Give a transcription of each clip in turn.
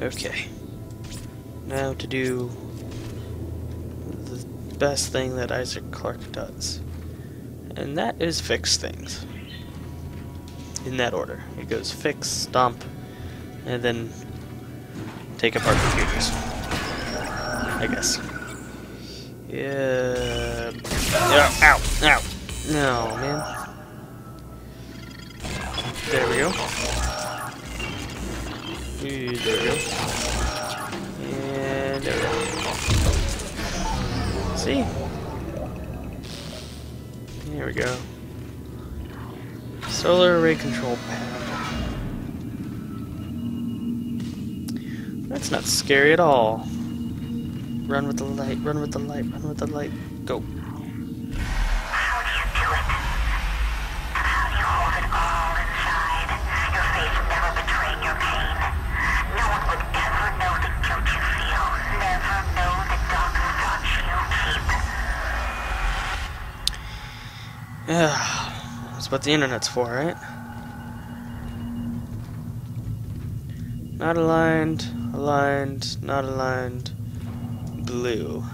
Okay. Now to do the best thing that Isaac Clarke does. And that is fix things. In that order. It goes fix, stomp, and then take apart computers. I guess. Yeah. yeah. Ow! Ow! No, man. There we go. Ooh, there we go. And there we go. See? There we go. Solar array control pad. That's not scary at all. Run with the light, run with the light, run with the light. Go. Keep. That's what the internet's for, right? Not aligned, aligned, not aligned, blue.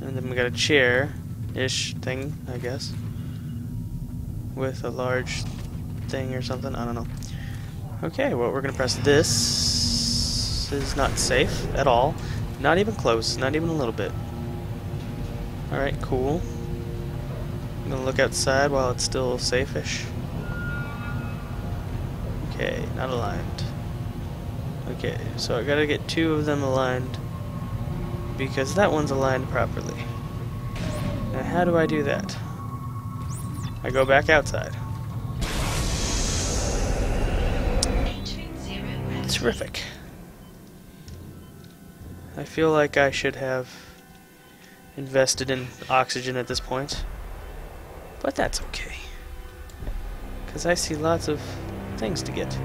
And then we got a chair-ish thing, I guess. With a large thing or something, I don't know. Okay, well we're gonna press this. this. is not safe at all. Not even close, not even a little bit. Alright, cool. I'm gonna look outside while it's still safe-ish. Okay, not aligned. Okay, so I gotta get two of them aligned because that one's aligned properly. Now how do I do that? I go back outside. Terrific. I feel like I should have invested in oxygen at this point. But that's okay. Because I see lots of things to get.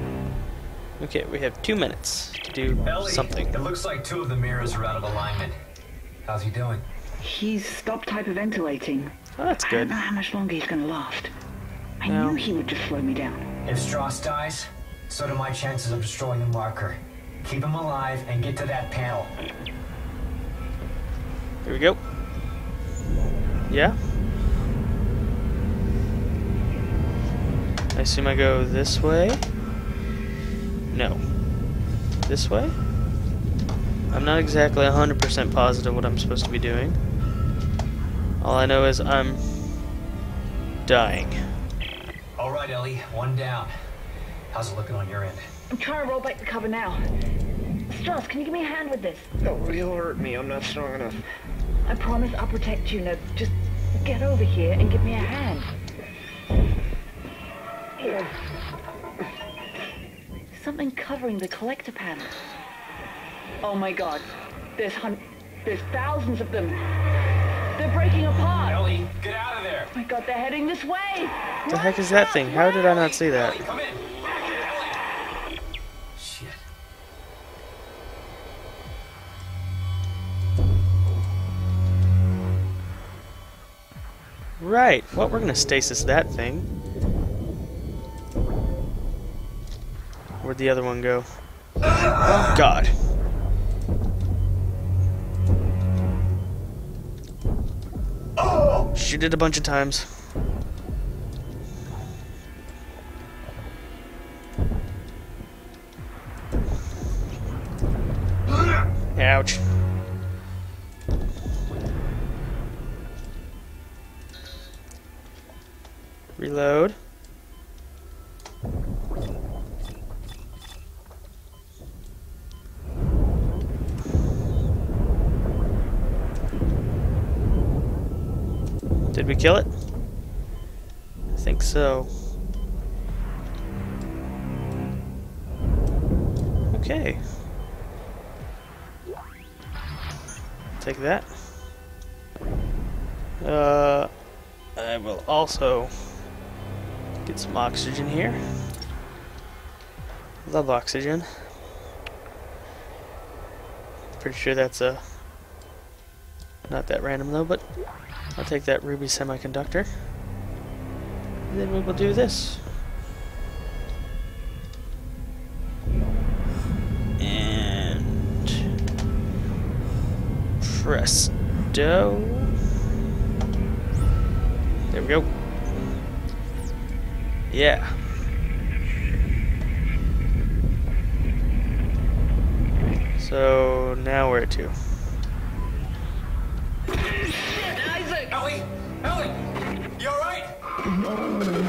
Okay, we have two minutes to do Ellie, something. It looks like two of the mirrors are out of alignment. How's he doing? He's stopped hyperventilating. Oh, that's I don't good. know how much longer he's gonna last. I No. knew he would just slow me down. If Stross dies, so do my chances of destroying the marker. Keep him alive and get to that panel. Here we go. Yeah? I assume I go this way? No. This way? I'm not exactly 100% positive what I'm supposed to be doing. All I know is I'm dying. All right, Ellie, one down. How's it looking on your end? I'm trying to roll back the cover now. Stross, can you give me a hand with this? Oh, you'll hurt me. I'm not strong enough. I promise I'll protect you. Now, just get over here and give me a hand. Something covering the collector panel. Oh my god. There's hun- there's thousands of them. They're breaking apart. Ellie, get out of there! Oh my god, they're heading this way. What the heck is that thing? How did I not see that? Ellie, come in! Ellie! Shit. Right. Well, we're gonna stasis that thing. Where'd the other one go? Oh, God. Shoot it a bunch of times. Ouch. Reload. Kill it? I think so. Okay. Take that. Uh, I will also get some oxygen here. Love oxygen. Pretty sure that's a not that random though, but I'll take that ruby semiconductor. And then we will do this. And presto. There we go. Yeah. So now we're at two.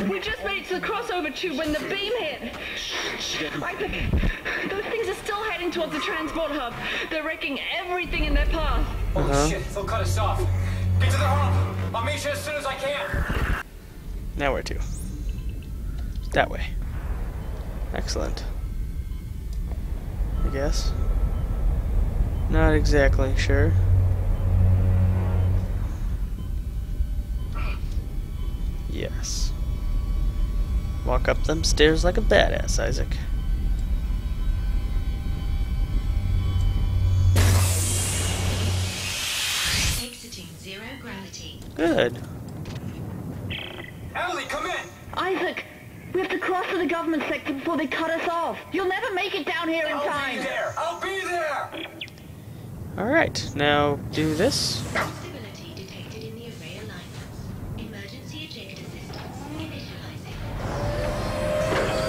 We just made it to the crossover tube when the beam hit. Isaac, those things are still heading towards the transport hub. They're wrecking everything in their path. Holy Uh-huh. shit, they'll cut us off. Get to the hub! I'll meet you as soon as I can! Now where to? That way. Excellent. I guess. Not exactly sure. Yes. Walk up them stairs like a badass, Isaac. Exiting zero gravity. Good. Emily, come in! Isaac, we have to cross to the government sector before they cut us off. You'll never make it down here in I'll be time. there! I'll be there! Alright, now do this.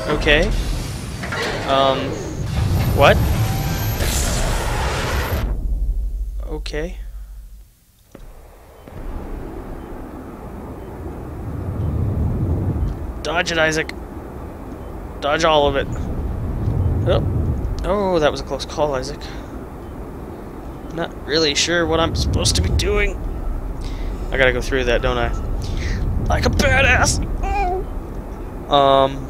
Okay. Um. What? Okay. Dodge it, Isaac. Dodge all of it. Oh. Oh, that was a close call, Isaac. Not really sure what I'm supposed to be doing. I gotta go through that, don't I? Like a badass! Oh. Um.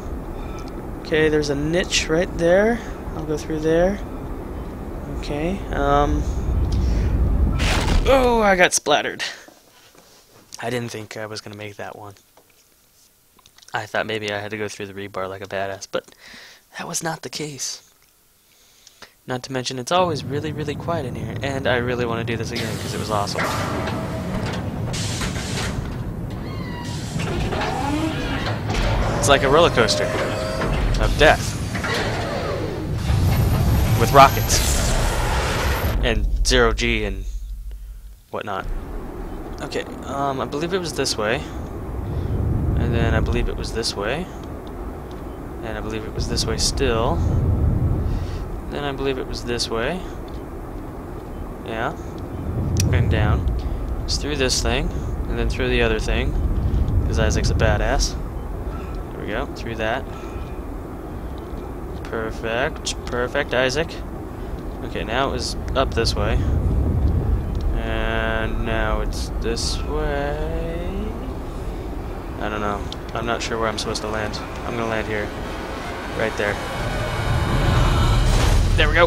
Okay, there's a niche right there. I'll go through there. Okay, um... Oh, I got splattered. I didn't think I was gonna make that one. I thought maybe I had to go through the rebar like a badass, but that was not the case. Not to mention, it's always really, really quiet in here, and I really want to do this again because it was awesome. It's like a roller coaster of death with rockets and zero G and whatnot. Okay, um, I believe it was this way, and then I believe it was this way, and I believe it was this way still. Then I believe it was this way. Yeah, and down. It's through this thing, and then through the other thing, because Isaac's a badass. There we go, through that. Perfect, perfect, Isaac. Okay, now it was up this way. And now it's this way. I don't know. I'm not sure where I'm supposed to land. I'm gonna land here. Right there. There we go.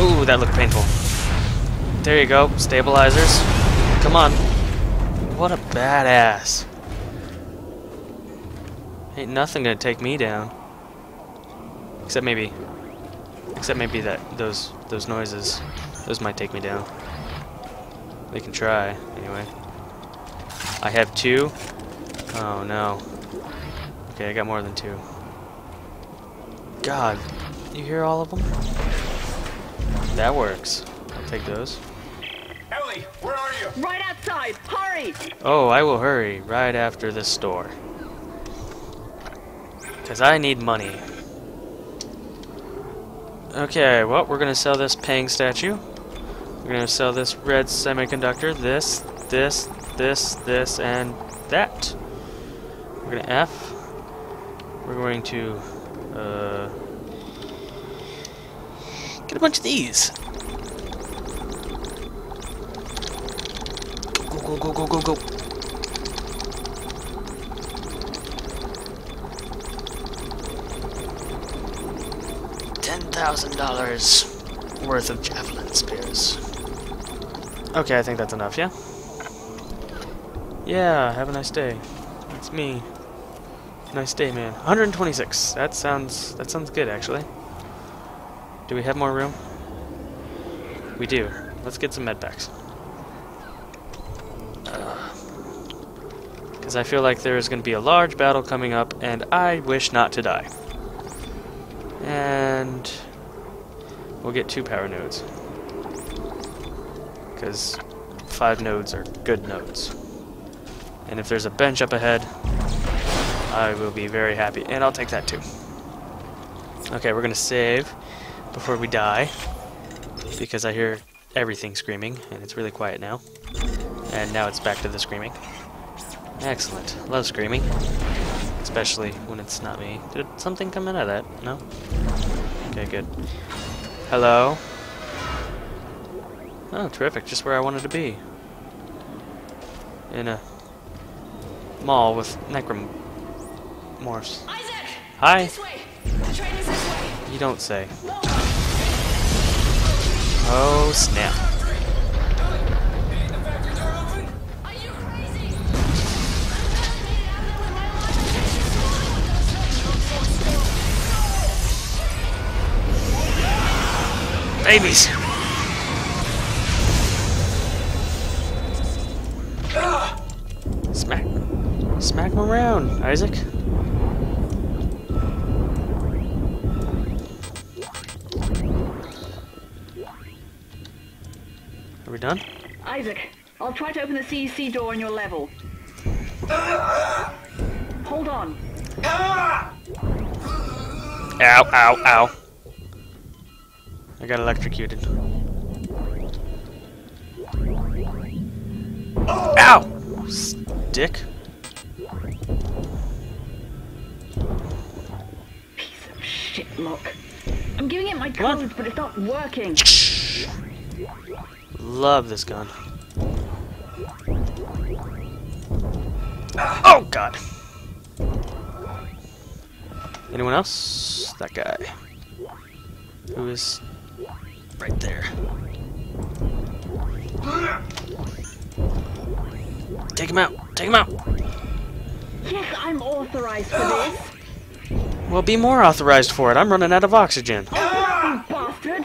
Ooh, that looked painful. There you go. Stabilizers. Come on. What a badass. Ain't nothing gonna take me down. Except maybe except maybe that those those noises. Those might take me down. They can try, anyway. I have two. Oh no. Okay, I got more than two. God, you hear all of them? That works. I'll take those. Ellie, where are you? Right outside! Hurry! Oh, I will hurry right after this store. Because I need money. Okay, well, we're going to sell this Peng statue. We're going to sell this red semiconductor, this, this, this, this, and that. We're going to F. We're going to uh, get a bunch of these. Go, go, go, go, go, go. Ten thousand dollars worth of javelin spears. Okay, I think that's enough, yeah? Yeah, have a nice day. It's me. Nice day, man. 126. That sounds that sounds good actually. Do we have more room? We do. Let's get some med packs. Uh. Because I feel like there is going to be a large battle coming up, and I wish not to die. And we'll get two power nodes. because five nodes are good nodes. And if there's a bench up ahead, I will be very happy. And I'll take that too. Okay, we're gonna save before we die because I hear everything screaming and it's really quiet now. And now it's back to the screaming. Excellent. Love screaming. Especially when it's not me. Did something come out of that? No? Okay, good. Hello? Oh, terrific. Just where I wanted to be. In a mall with necromorphs. Isaac! Hi. This way! The train is this way! You don't say. Oh, snap. Babies! Smack. Smack him around, Isaac. Are we done? Isaac, I'll try to open the CEC door on your level. Hold on. Ow, ow, ow. I got electrocuted. Ow! Stick. Piece of shit lock. I'm giving it my on. codes, but it's not working. Love this gun. Oh god. Anyone else? That guy. Who is right there. Take him out! Take him out! Yes, I'm authorized for this. Well, be more authorized for it. I'm running out of oxygen. Oh, you bastard!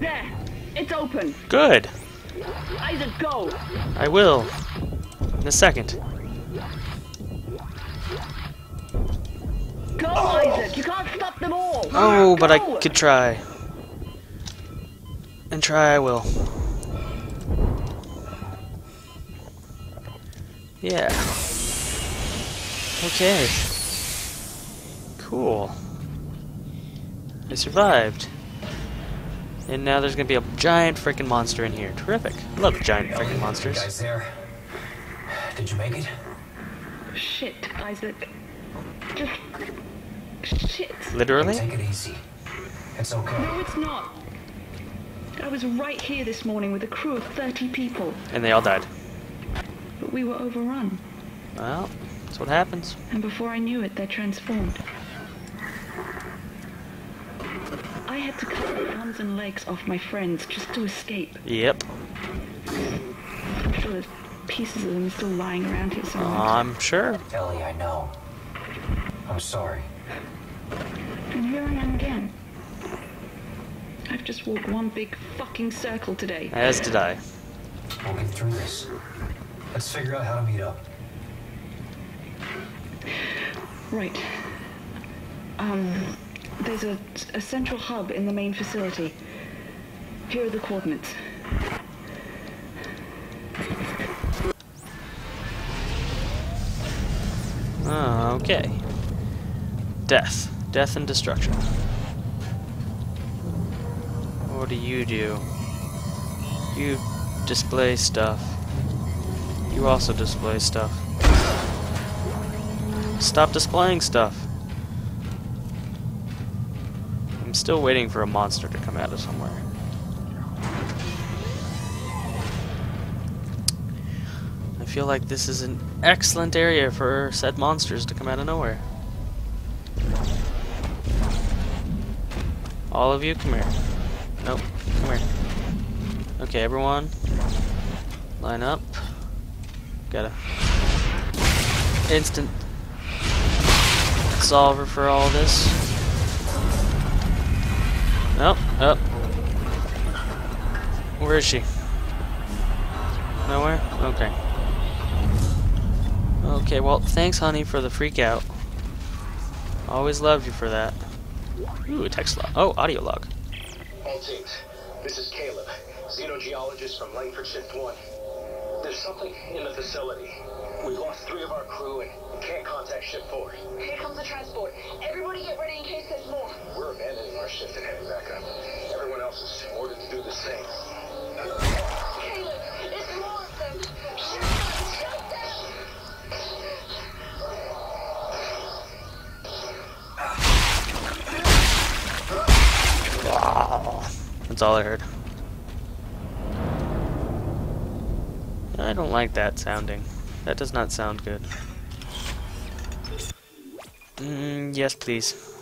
There! It's open! Good. Isaac, go! I will. In a second. Go, Isaac! You can't stop them all! Oh, but I could try. And try I will. Yeah. Okay. Cool. I survived. And now there's gonna be a giant freaking monster in here. Terrific. I love giant freaking monsters. guys there? Did you make it? Shit, Isaac. Just. Shit. Literally? Take it easy. It's okay. No, it's not. I was right here this morning with a crew of 30 people, And they all died. but we were overrun. Well, that's what happens. And before I knew it, they transformed. I had to cut the arms and legs off my friends just to escape. Yep. I'm sure there's pieces of them still lying around here somewhere. I'm sure. Ellie, I know. I'm sorry. And here I am again. I've just walked one big fucking circle today. As did I. We'll get through this. Let's figure out how to meet up. Right. Um, there's a, a central hub in the main facility. Here are the coordinates. Oh, okay. Death. Death and destruction. What do you do? You display stuff. You also display stuff. Stop displaying stuff. I'm still waiting for a monster to come out of somewhere. I feel like this is an excellent area for said monsters to come out of nowhere. All of you, come here. Nope, come here. Okay, everyone, line up. Got a instant solver for all this. Nope, oh. Where is she? Nowhere? Okay. Okay, well, thanks, honey, for the freak out. Always loved you for that. Ooh, text log. Oh, audio log. All teams, this is Caleb, xenogeologist from Langford Shift 1. There's something in the facility. We've lost three of our crew and can't contact Shift 4. Here comes the transport. Everybody get ready in case there's more. We're abandoning our shift and heading back up. Everyone else is ordered to do the same. Caleb, it's more of them. Shoot them! Shoot them! That's all I heard. I don't like that sounding. That does not sound good. Mm, yes, please.